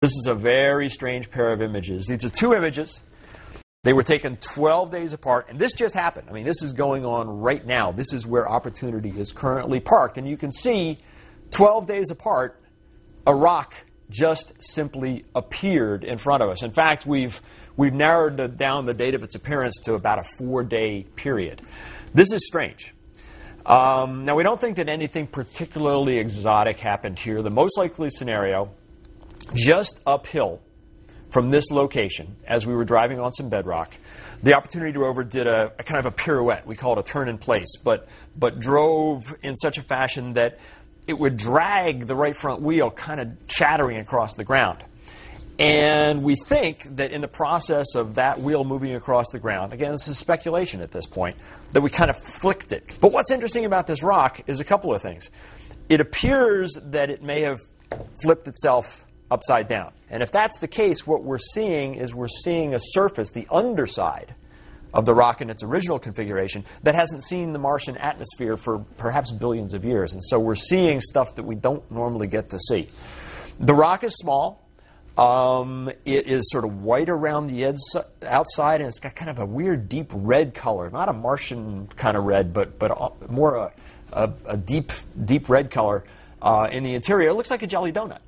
This is a very strange pair of images. These are two images. They were taken 12 days apart, and this just happened. I mean, this is going on right now. This is where Opportunity is currently parked. And you can see 12 days apart, a rock just simply appeared in front of us. In fact, we've, we've narrowed down the date of its appearance to about a four day period. This is strange. Um, now, we don't think that anything particularly exotic happened here. The most likely scenario, just uphill from this location, as we were driving on some bedrock, the Opportunity rover did a, a kind of a pirouette. We call it a turn in place, but, but drove in such a fashion that it would drag the right front wheel kind of chattering across the ground. And we think that in the process of that wheel moving across the ground, again, this is speculation at this point, that we kind of flicked it. But what's interesting about this rock is a couple of things. It appears that it may have flipped itself upside down. And if that's the case, what we're seeing is we're seeing a surface, the underside of the rock in its original configuration that hasn't seen the Martian atmosphere for perhaps billions of years. And so we're seeing stuff that we don't normally get to see. The rock is small. Um, it is sort of white around the edge outside, and it's got kind of a weird deep red color. Not a Martian kind of red, but, but more a, a, a deep, deep red color uh, in the interior. It looks like a jelly donut.